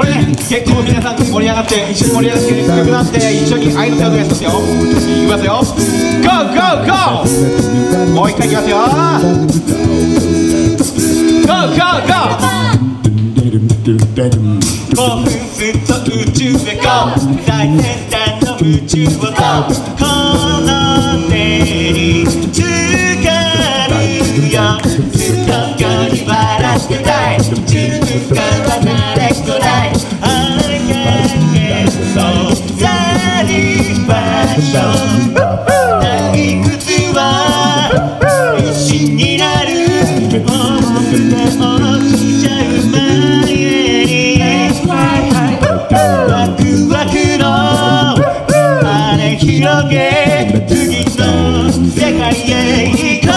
これね結構皆さん盛り上がって一緒に盛り上がってる曲なんで一緒に愛の手を止めますよ。いきますよ。GO GO GO! もう一回いきますよ。GO GO GO! 興奮すると宇宙へ GO 最先端の宇宙を GO この手につかる。よすっごくに笑ってたい。自分から広げ次の世界へ行こう。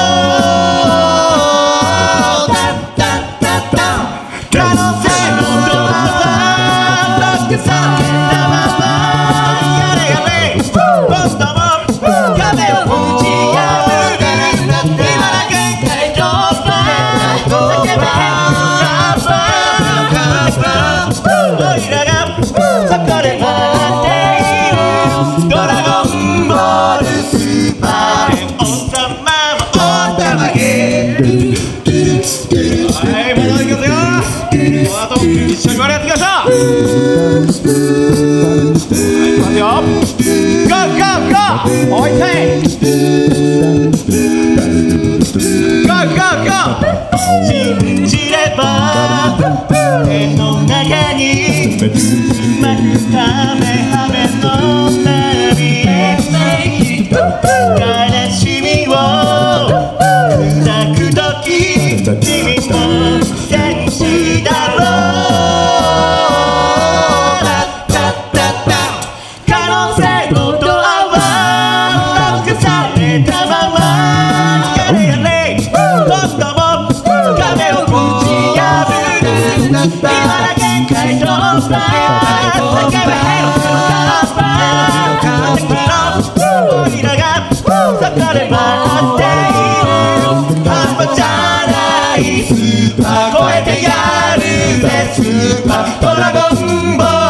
可能性のドアはロックされたままやれやれ今度も壁を打ち破る今だけ会場は叫べ一緒に割り合っていきましょう。はい、よ。ゴーゴーゴー。もう一回。ゴーゴーゴー。信じれば手の中にまくカメハメスーパー超えてやるぜスーパードラゴンボール